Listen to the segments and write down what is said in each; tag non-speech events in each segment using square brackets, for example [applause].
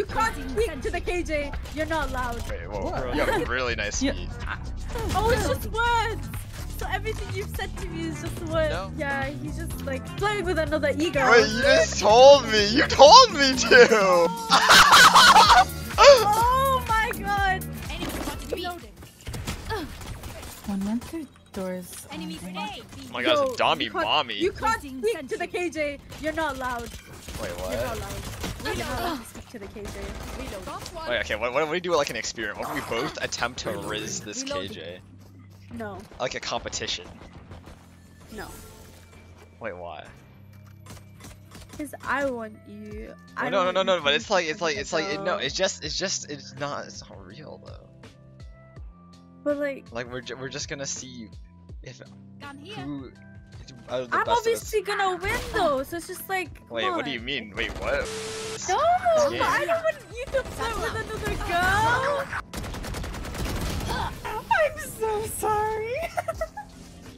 You can't speak to the KJ. You're not allowed. Wait, whoa, What? you have [laughs] really nice Yeah. feet. Oh, it's just words. So everything you've said to me is just words. No. Yeah, he's just like playing with another ego. Wait, you just told me. You told me to. Oh my god. Enemy. One went through doors. Enemy grenade. oh my god, it's Yo, Dami you can't- mommy. You can't speak to the. KJ. You're not allowed. Wait, You're not what? allowed. You're not [sighs] allowed to the KJ. Reload. Got one. Wait, okay, what, what if we do like an experiment? What if we [gasps] both attempt to riz this KJ? No, Like a competition. no. Wait, why? Because I want you. Oh, I Oh, no, no, no, no, but it's like, it's like, it's like, it, no, it's just, it's just, it's not, it's not real though. But like, Like, we're, ju- we're just gonna see if who, out of the I'm best of us- obviously gonna win though. So it's just like. come Wait, what do you mean? Wait, what? No, game. I don't want you to flirt with another girl. I'm so sorry.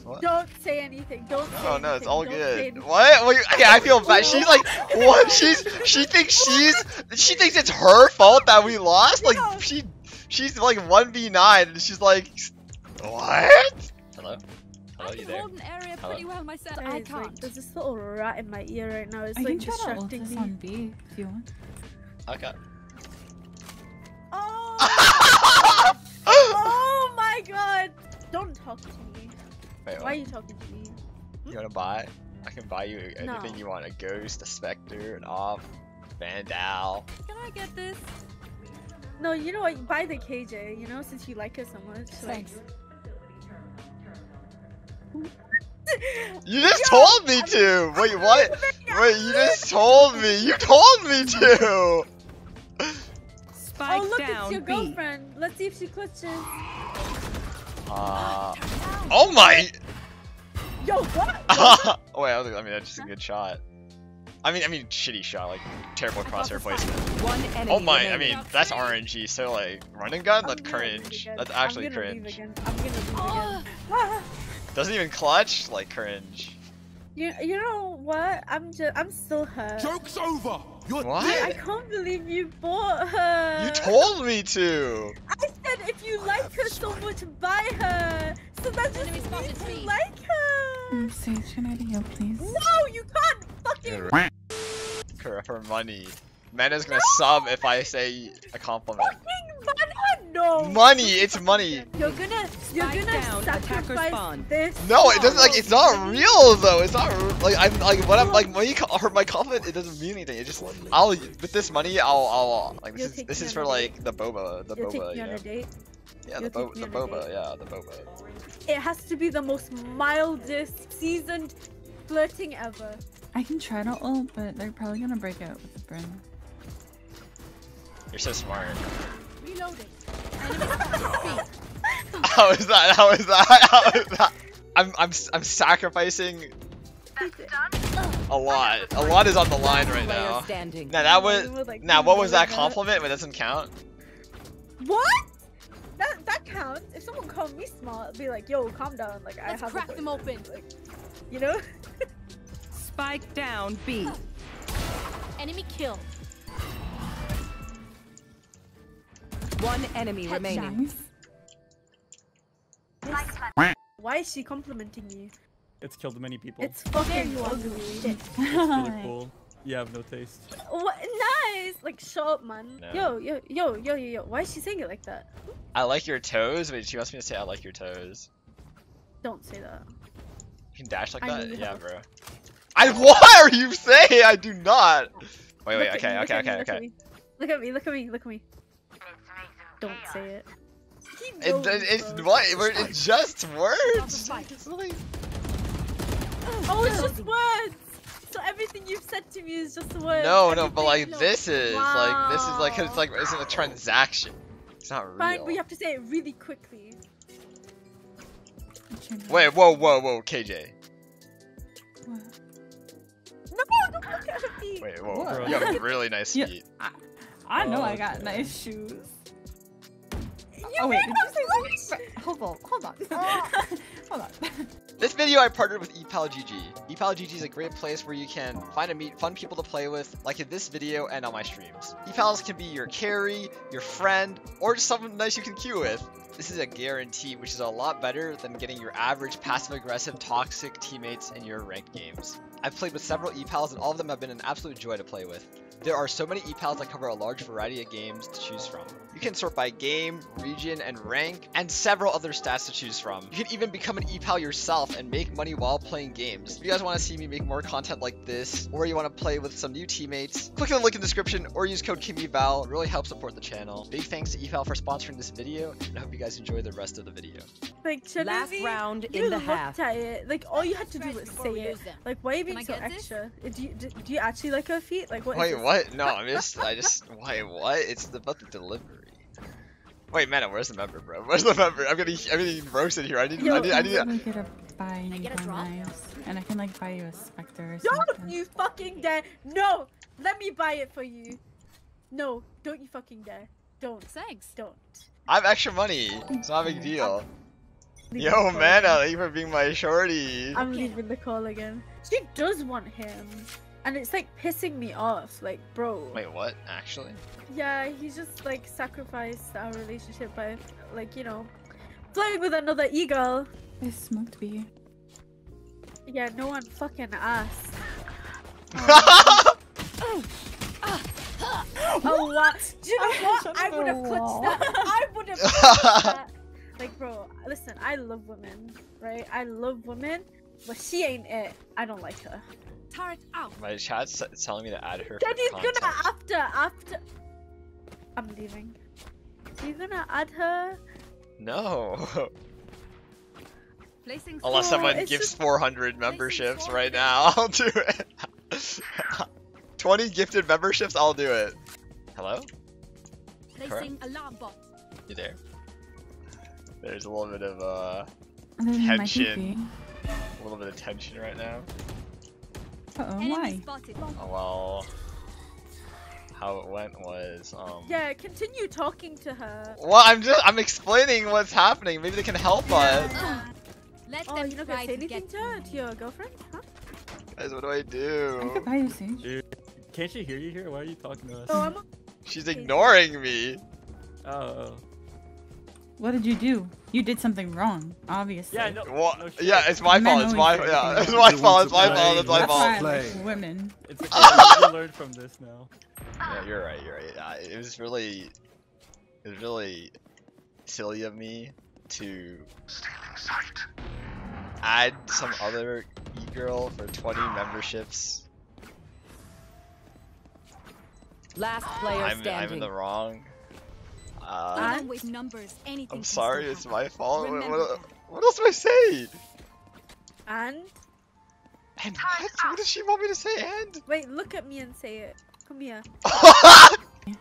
What? Don't say anything. Don't. Say Oh no, it's all Don't good. anything. What? Wait, okay, I feel bad. She's like, what? She's she thinks she's she thinks it's her fault that we lost. Like No. she she's like one v nine, and she's like, what? Hello, hello, I you can there? hold an area Hello? pretty well myself. I can't. there's this little rat in my ear right now. It's I like can try to ult distracting this me. on B if you want. Okay. Oh! [laughs] oh my god! Don't talk to me. Wait, Why are you talking to me? you wanna buy? I can buy you anything No. you want. A ghost, a specter, an off, vandal. Can I get this? No, you know what? Buy the KJ. You know, since you like her so much. Like, Thanks. You just Yo, told me to. Wait, what? Wait, you just told me. You told me to. Spike oh look, down it's your B. girlfriend. Let's see if she clutches. Uh, oh my. Yo, what? oh, [laughs] wait, I was- I mean that's just a good shot. I mean, I mean, shitty shot, like terrible crosshair placement. One enemy Oh my, I mean, that's RNG. So like, running gun, I'm that's gonna leave cringe. again. That's I'm actually gonna leave cringe. [gasps] again. I'm gonna leave again. Doesn't even clutch, like cringe. you, you know what? I'm just I'm still hurt. Joke's over. You're What? I can't believe you bought her. You told me to. I said if you like her so much, buy her. So that just Enemy spotted means you B. like her. Sage, can I heal, please? No, you can't fucking For, for money. Mana's gonna sub if I say a compliment. fucking buy her. No. Money, it's money. You're gonna you're gonna down, attacker sacrifice this. No, it doesn't like it's not real though. It's not r- like I'm like what I'm like when you call her my compliment. It doesn't mean anything. It just I'll with this money I'll I'll like this You'll is this is for a like the boba the You'll boba take me you on a date. yeah the bo the boba yeah the boba. It has to be the most mildest, seasoned flirting ever. I can try to ult, but they're probably gonna break out with the brim. You're so smart. reloading. Enemy spotted B. How is that? How is that? [laughs] How is that? I'm I'm s- I'm sacrificing a lot. A lot is on the line right now. Now that was now what was that compliment? But it doesn't count. What? That that counts. If someone called me smart, I'd be like, "Yo, calm down." Like I Let's have. a crack them open. Like, you know? [laughs] Spike down B. Enemy kill. One enemy Headshot. remaining. Yes. Why is she complimenting you? It's killed many people. It's fucking ugly. It's really [laughs] cool. You have no taste. What? Nice. Like, shut up, man. No. Yo, yo, yo, yo, yo, yo. Why is she saying it like that? I like your toes, but she wants me to say I like your toes. Don't say that. You can dash like I that? Yeah, help. bro. I [laughs] what are you saying? I do not. Wait, wait, Look okay, me, okay, okay, okay. Look at me, look at me, look at me. Don't say it. It, it, it's what? We're- It's just words. It's really- Oh, it's just words. So everything you've said to me is just words. No, no, but like no. this is like this is like it's Wow. like it's a transaction. It's not real. Fine, but you have to say it really quickly. Wait, whoa, whoa, whoa, KJ. What? No, don't look at her feet. Wait, whoa, What? you have really nice Yeah. feet. I know Oh, I got okay. nice shoes. You Oh wait, did you say something? Hold on, hold on. [laughs] hold on. [laughs] This video I partnered with EPALGG. EPALGG is a great place where you can find and meet fun people to play with, like in this video and on my streams. EPALs can be your carry, your friend, or just someone nice you can queue with. This is a guarantee, which is a lot better than getting your average passive-aggressive, toxic teammates in your ranked games. I've played with several EPALs and all of them have been an absolute joy to play with. There are so many EPALs that cover a large variety of games to choose from. You can sort by game, region, and rank, and several other stats to choose from. You can even become an EPAL yourself and make money while playing games. If you guys want to see me make more content like this, or you want to play with some new teammates, click on the link in the description or use code KAEMIVAL. It really helps support the channel. Big thanks to EPAL for sponsoring this video, and I hope you guys enjoy the rest of the video. Like, Last Chanuzi, round in the looked half. at it. Like, all you had to do was say it. Like, why are you being so extra? Do you, do, do you actually like her feet? Like, what Wait, this? What? No, I'm just, I just, wait, what? It's about the delivery. Wait, man, where's the member, bro? Where's the member? I'm getting, I'm getting roasted here. I need, I Yo, need, I need. We get a buy I get a drop? knives, and I can like buy you a specter or Don't you fucking dare! No! Let me buy it for you. No, don't you fucking dare. Don't. Thanks. Don't. I have extra money. It's not a big deal. Yo, the call man, again. thank you for being my shorty. I'm leaving the call again. She does want him. And it's like pissing me off. Like, bro. Wait, what? Actually? Yeah, he just like sacrificed our relationship by, like, you know, flirting with another e-girl. I smoked B. Yeah, no one fucking asked. [laughs] Oh, what? Do you know what? I would have clutched that. I would have clutched that. [laughs] Like, bro, listen, I love women, right? I love women, but she ain't it. I don't like her. Turret out. my chat's telling me to add her. Daddy's content. gonna after after. I'm leaving. You gonna add her? No. [laughs] Placing Unless No, someone it's gives just- 400 memberships forward. right now, [laughs] I'll do it. [laughs] 20 gifted memberships, I'll do it. Hello? placing alarm bot. You there? There's a little bit of uh, And then my Tension. a little bit of tension right now. Oh, why? Oh, well, how it went was um. Yeah, continue talking to her. Well, I'm just I'm explaining what's happening. Maybe they can help us. Let Oh, them you're not gonna say anything to her, to your girlfriend? Huh? Guys, what do I I do? could buy you Sage. Dude, can't she hear you here? Why are you talking to us? Oh, I'm. She's ignoring me. Oh. What did you do? You did something wrong, obviously. Yeah, no. What? no yeah, it's my fault. It's my say yeah. It's my fault. It's my fault. It's my That's fault. why I Play. like women. It's okay. you learn from this now. Yeah, you're right. You're right. Uh, it was really, it was really silly of me to add some other e-girl for 20 memberships. Last player I'm, I'm in the wrong. Uh, with numbers, anything. I'm sorry. It's my fault. What, what, what else do I say? And And what? What does she want me to say? And? wait, look at me and say it. Come here. [laughs]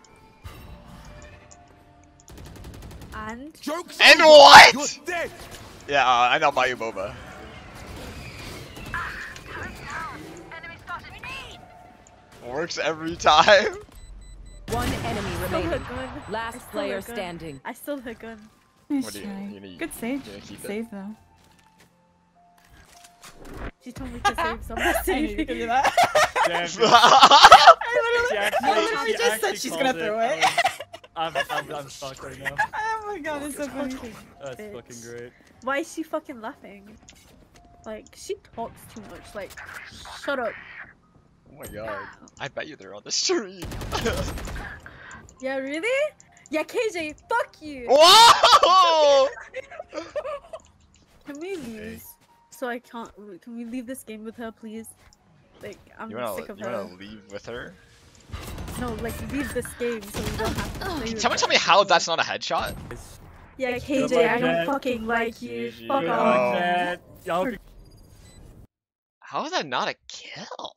And Joke's And over. what? You're dead. yeah, uh, I know. Buy you boba. Works every time. One enemy I remaining. gun. I Last stole player her standing. I stole her gun. Nice What do you- you need- Good save. you gonna it? Save though. She told me to save, so I'm not [laughs] saving. that. Damn, she [laughs] I actually, literally she just said she's gonna throw it. I was- [laughs] I'm, I'm, I'm shocked right now. Oh my god, it's so funny. That's bitch. fucking great. Why is she fucking laughing? Like, she talks too much. Like, shut up. Oh my god. I bet you they're on the stream. [laughs] Yeah, really? Yeah, KJ, fuck you! [laughs] Whoa! Can we lose? So I can't. Can we leave this game with her, please? Like, I'm You wanna, sick of her. you her. wanna leave with her? No, like, leave this game so we don't have to play Can someone tell me how that's not a headshot? Yeah, KJ, luck, I don't Jett. fucking like you. GG. Fuck off. luck, Chad. Y'all How is that not a kill?